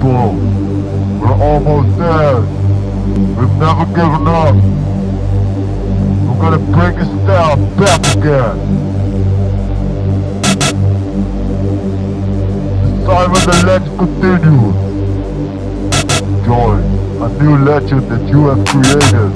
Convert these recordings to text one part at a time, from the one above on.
We're almost there. We've never given up. We're gonna bring this town back again. The time of the legend continues. Join a new legend that you have created.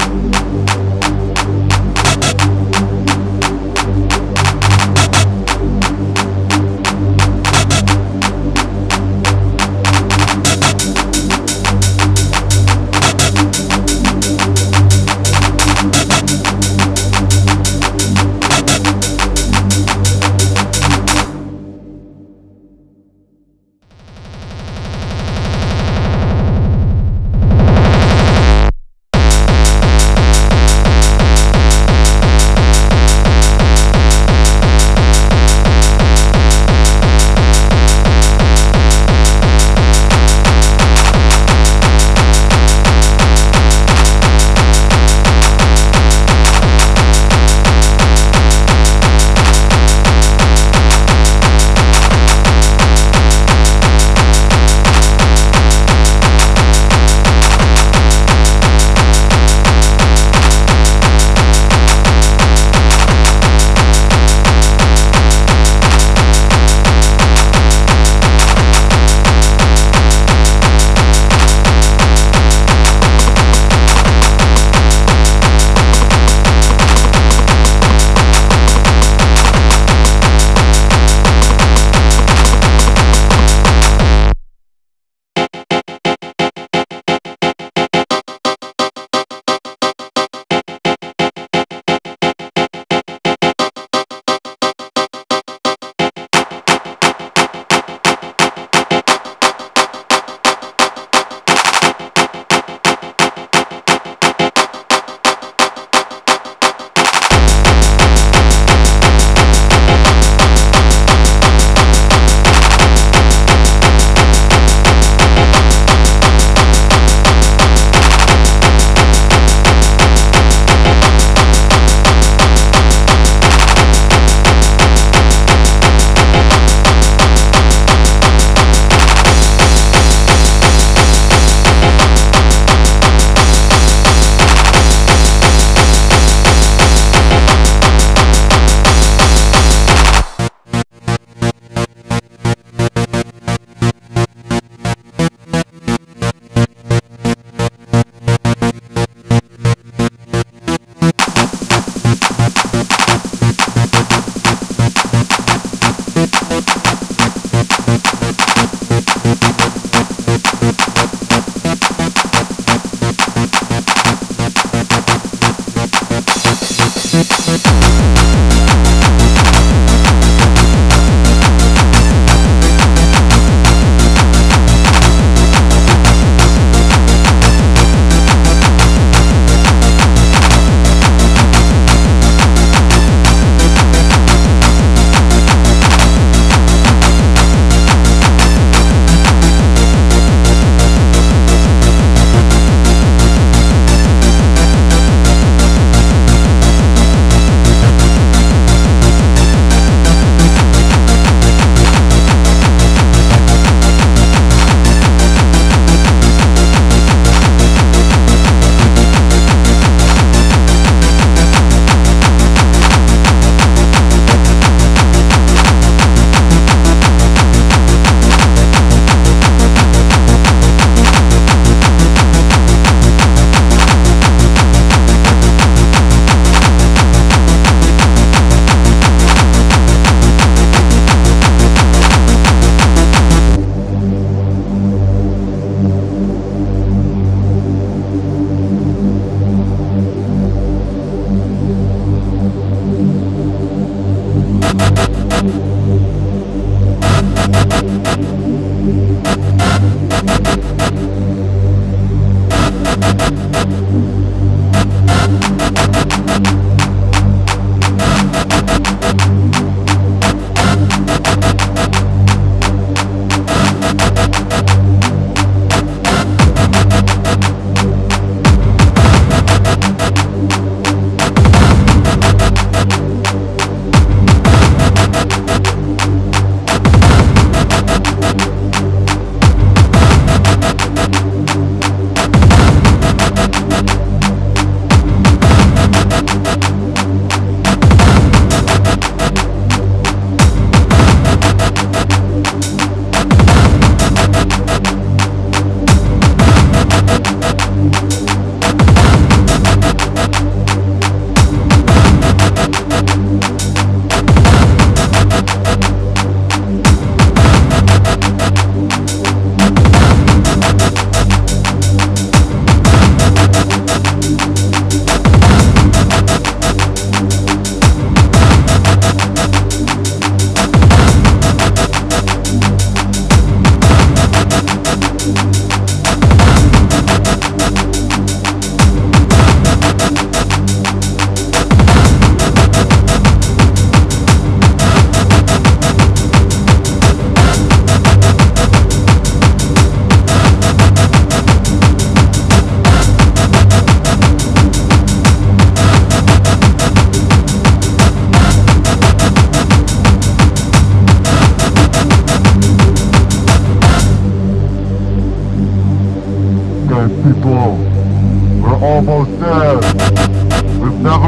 Thank you.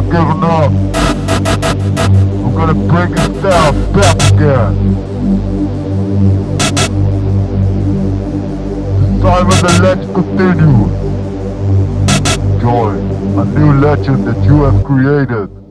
Never given up. We're gonna bring this town back again. The time of the legend continues. Join a new legend that you have created.